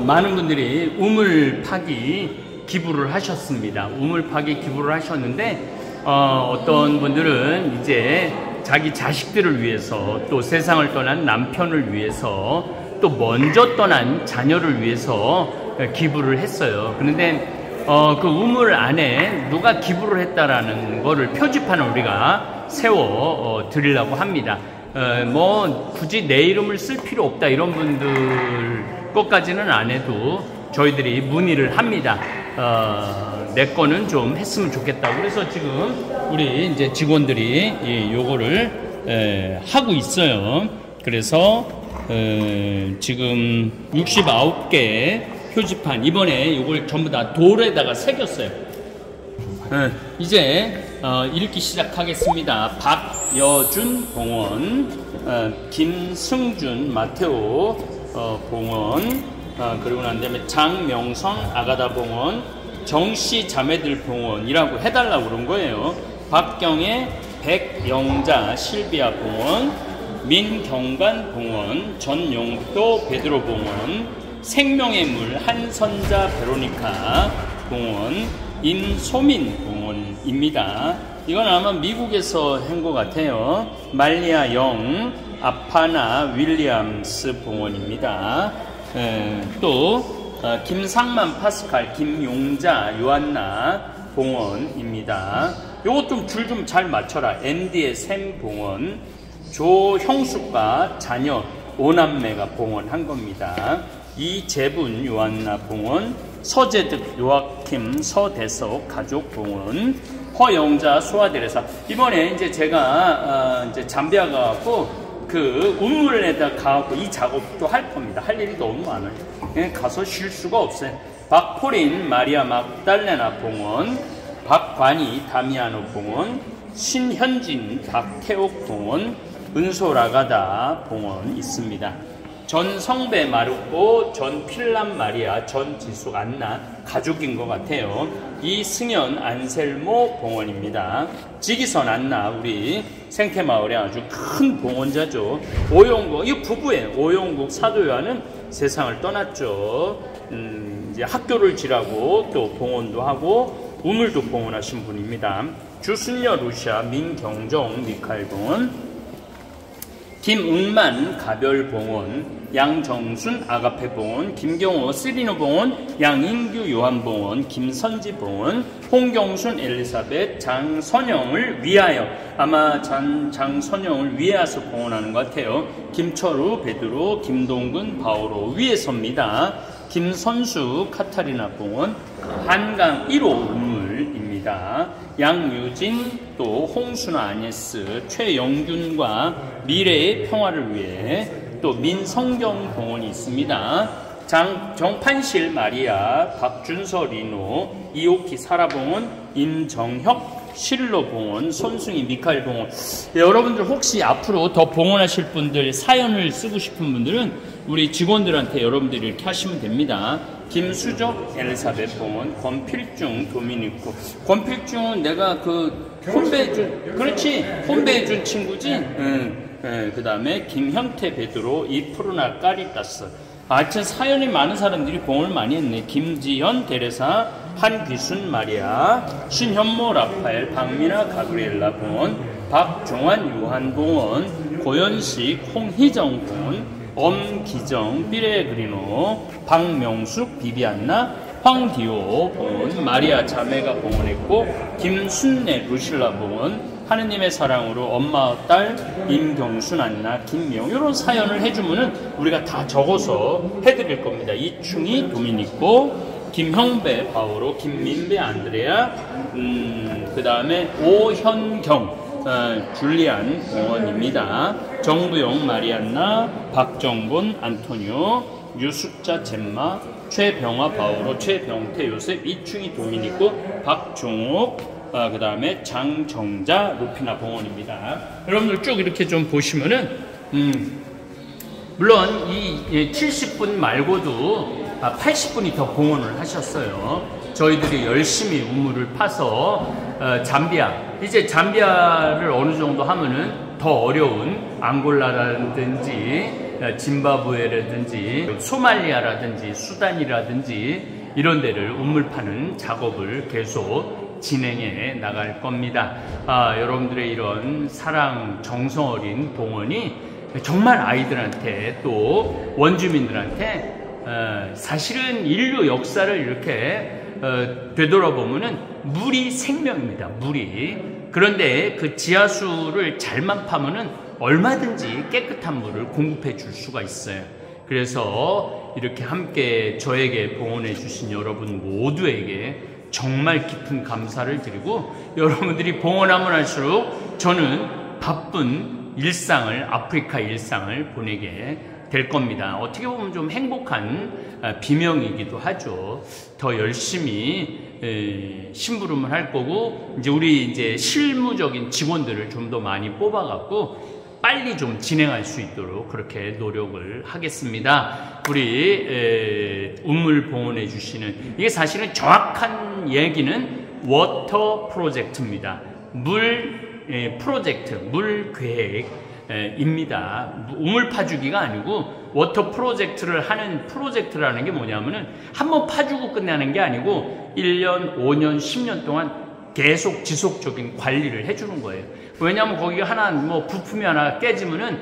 어, 많은 분들이 우물 파기 기부를 하셨습니다. 우물 파기 기부를 하셨는데 어, 어떤 분들은 이제 자기 자식들을 위해서 또 세상을 떠난 남편을 위해서 또 먼저 떠난 자녀를 위해서 기부를 했어요. 그런데 어, 그 우물 안에 누가 기부를 했다라는 거를 표지판을 우리가 세워 어, 드리려고 합니다. 어, 뭐 굳이 내 이름을 쓸 필요 없다 이런 분들 것까지는 안 해도 저희들이 문의를 합니다. 어, 내 거는 좀 했으면 좋겠다. 그래서 지금 우리 이제 직원들이 이 요거를 에, 하고 있어요. 그래서 에, 지금 69개 표지판 이번에 이걸 전부 다 돌에다가 새겼어요. 네, 이제 어, 읽기 시작하겠습니다. 박여준 봉원, 어, 김승준 마테오 어, 봉원, 어, 그리고 난 다음에 장명성 아가다 봉원, 정씨 자매들 봉원이라고 해달라고 그런 거예요. 박경애 백영자 실비아 봉원, 민경관 봉원, 전용도 베드로 봉원, 생명의 물 한선자 베로니카 봉원, 임소민 공원 입니다. 이건 아마 미국에서 한 것 같아요. 말리아 영, 아파나 윌리엄스 봉원입니다. 에, 또 어, 김상만 파스칼, 김용자, 요한나 봉원입니다. 요것 좀 줄 좀 잘 맞춰라. MD의 샘 봉원, 조형숙과 자녀 오남매가 봉원한 겁니다. 이재분 요한나 봉원, 서재득 요아킴 서대석 가족 봉헌 허영자 소아대레사 이번에 이제 제가 어 이제 잠비아 가고 그 운물에다 가고 이 작업도 할 겁니다. 할 일이 너무 많아요. 그냥 가서 쉴 수가 없어요. 박포린 마리아 막달레나 봉헌 박관희 다미아노 봉헌 신현진 박태옥 봉헌 은소라가다 봉헌 있습니다. 전 성배 마르코, 전 필람 마리아, 전 지숙 안나 가족인 것 같아요. 이승현 안셀모 봉원입니다. 지기선 안나 우리 생태마을의 아주 큰 봉원자죠. 오용국 이 부부예요. 오용국 사도요한은 세상을 떠났죠. 음, 이제 학교를 지라고 또 봉원도 하고 우물도 봉헌하신 분입니다. 주순녀 루시아 민경정 미칼 봉원 김웅만 가별봉원, 양정순 아가페봉원, 김경호 쓰리노봉원, 양인규 요한봉원, 김선지봉원, 홍경순 엘리사벳, 장선영을 위하여 아마 장, 장선영을 위하여서 봉헌하는 것 같아요. 김철우, 베드로, 김동근, 바오로 위에서입니다. 김선수, 카타리나 봉원, 한강 1호 우물입니다. 양유진, 또 홍순아 아니스, 최영균과 미래의 평화를 위해 또 민성경 공원이 있습니다. 장, 정판실 마리아, 박준서 리노, 이오키 사라봉원, 임정혁, 실로 봉원, 손승희 미카엘 봉원. 네, 여러분들 혹시 앞으로 더 봉헌하실 분들 사연을 쓰고 싶은 분들은 우리 직원들한테 여러분들이 이렇게 하시면 됩니다. 김수적, 엘리사벳 봉원, 권필중, 도미니코. 권필중은 내가 그 혼배해준, 그렇지, 혼배해준 친구지? 응. 예, 그 다음에 김형태 베드로 이프루나 까리따스 하여튼 사연이 많은 사람들이 공을 많이 했네 김지현 대레사 한귀순 마리아 신현모 라파엘 박미나 가브리엘라 봉원 박종환 요한 봉원 고현식 홍희정 봉원 엄기정 삐레 그리노 박명숙 비비안나 황디오 봉원 마리아 자매가 봉헌했고 김순례 루실라 봉원 하느님의 사랑으로 엄마, 딸, 임경순, 안나, 김명 이런 사연을 해주면은 우리가 다 적어서 해드릴 겁니다. 이충이 도미니코, 김형배 바오로, 김민배 안드레아, 음, 그 다음에 오현경, 어, 줄리안 공원입니다. 정부영 마리안나, 박정곤 안토니오, 유숙자 젬마, 최병화 바오로, 최병태 요셉, 이충이 도미니코, 박종옥, 아, 그 다음에 장정자 루피나 봉원입니다. 여러분들 쭉 이렇게 좀 보시면은, 음, 물론 이 70분 말고도 80분이 아, 더 봉헌을 하셨어요. 저희들이 열심히 우물을 파서 어, 잠비아 이제 잠비아를 어느 정도 하면은 더 어려운 앙골라라든지 짐바브웨라든지 소말리아라든지 수단이라든지 이런 데를 우물 파는 작업을 계속 진행해 나갈 겁니다. 아, 여러분들의 이런 사랑 정성 어린 봉헌이 정말 아이들한테 또 원주민들한테 어, 사실은 인류 역사를 이렇게 어, 되돌아보면은 물이 생명입니다. 물이 그런데 그 지하수를 잘만 파면은 얼마든지 깨끗한 물을 공급해 줄 수가 있어요. 그래서 이렇게 함께 저에게 봉헌해 주신 여러분 모두에게 정말 깊은 감사를 드리고 여러분들이 봉헌하면 할수록 저는 바쁜 일상을 아프리카 일상을 보내게 될 겁니다. 어떻게 보면 좀 행복한 아, 비명이기도 하죠. 더 열심히 심부름을 할 거고 이제 우리 이제 실무적인 직원들을 좀 더 많이 뽑아갖고 빨리 좀 진행할 수 있도록 그렇게 노력을 하겠습니다. 우리 우물 봉헌해 주시는 이게 사실은 정확한 얘기는 water project입니다. 물 프로젝트, 물 계획 입니다. 우물 파주기가 아니고 water project를 하는 프로젝트라는 게 뭐냐면은 한 번 파주고 끝나는 게 아니고 1년, 5년, 10년 동안 계속 지속적인 관리를 해주는 거예요. 왜냐하면 거기가 하나 뭐 부품이 하나 깨지면은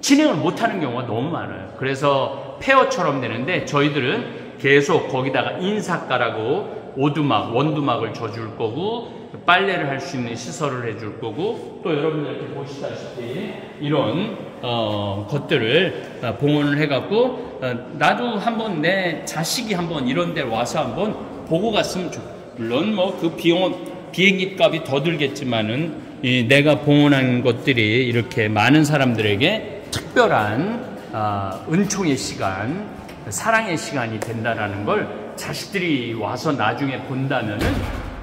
진행을 못하는 경우가 너무 많아요. 그래서 폐허처럼 되는데 저희들은 계속 거기다가 인사가라고 오두막, 원두막을 져줄 거고 빨래를 할 수 있는 시설을 해줄 거고 또 여러분들 이 보시다시피 이런 어, 것들을 어, 봉헌을 해갖고 어, 나도 한번 내 자식이 한번 이런 데 와서 한번 보고 갔으면 좋. 물론 뭐 그 비용 비행기 값이 더 들겠지만은 내가 봉헌한 것들이 이렇게 많은 사람들에게 특별한 아, 은총의 시간, 사랑의 시간이 된다라는 걸 자식들이 와서 나중에 본다면은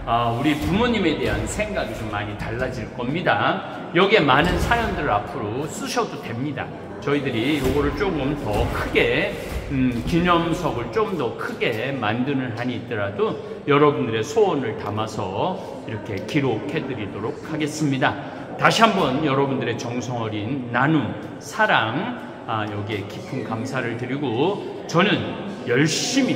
아, 우리 부모님에 대한 생각이 좀 많이 달라질 겁니다. 여기에 많은 사연들을 앞으로 쓰셔도 됩니다. 저희들이 이거를 조금 더 크게 음, 기념석을 좀 더 크게 만드는 한이 있더라도 여러분들의 소원을 담아서 이렇게 기록해 드리도록 하겠습니다. 다시 한번 여러분들의 정성 어린 나눔, 사랑, 아, 여기에 깊은 감사를 드리고 저는 열심히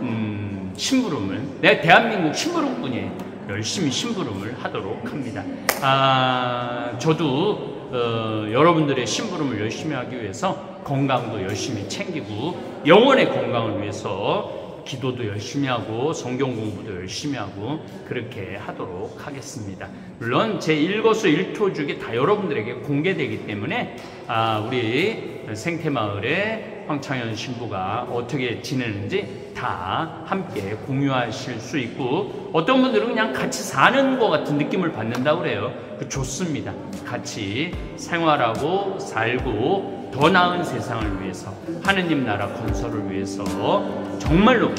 음, 심부름을 내 대한민국 심부름꾼이 열심히 심부름을 하도록 합니다. 아, 저도 어, 여러분들의 심부름을 열심히 하기 위해서 건강도 열심히 챙기고 영혼의 건강을 위해서 기도도 열심히 하고 성경 공부도 열심히 하고 그렇게 하도록 하겠습니다. 물론 제 일거수 일토죽이 다 여러분들에게 공개되기 때문에 아, 우리 생태마을의 황창현 신부가 어떻게 지내는지 다 함께 공유하실 수 있고 어떤 분들은 그냥 같이 사는 것 같은 느낌을 받는다고 그래요. 그 좋습니다. 같이 생활하고 살고 더 나은 세상을 위해서 하느님 나라 건설을 위해서 정말로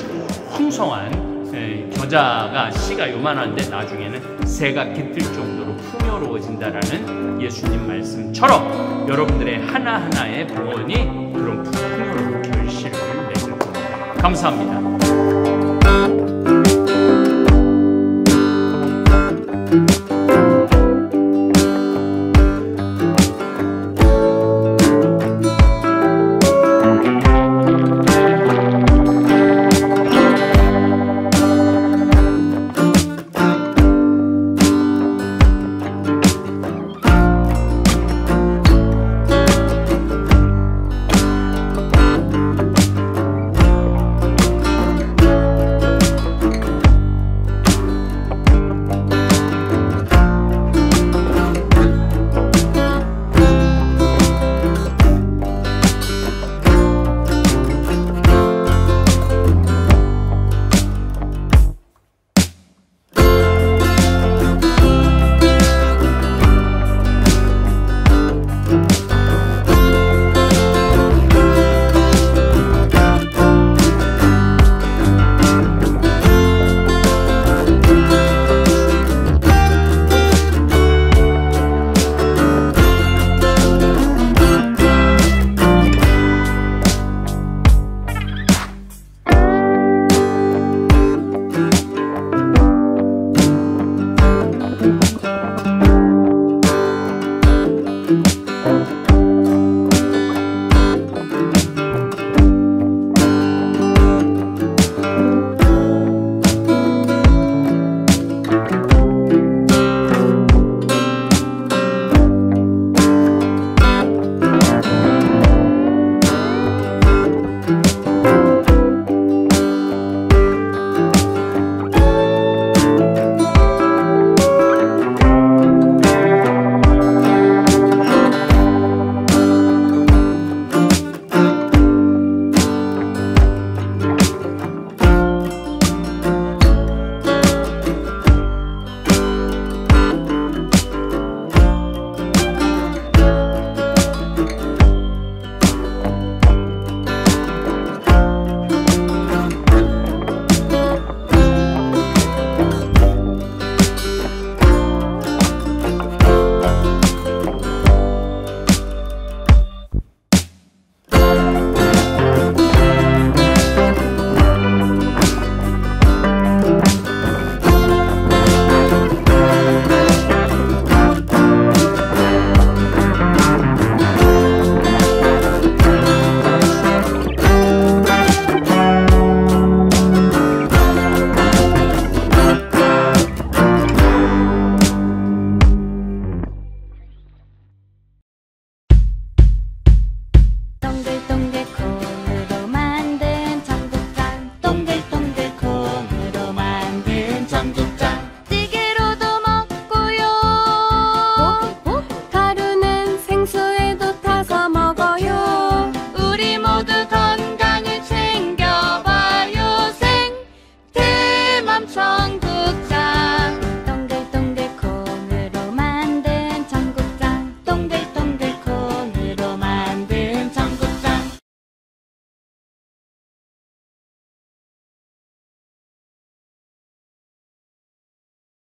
풍성한 예, 겨자가 씨가 요만한데 나중에는 새가 깃들 정도로 풍요로워진다라는 예수님 말씀처럼 여러분들의 하나하나의 봉헌이 그런 겁니다. 감사합니다.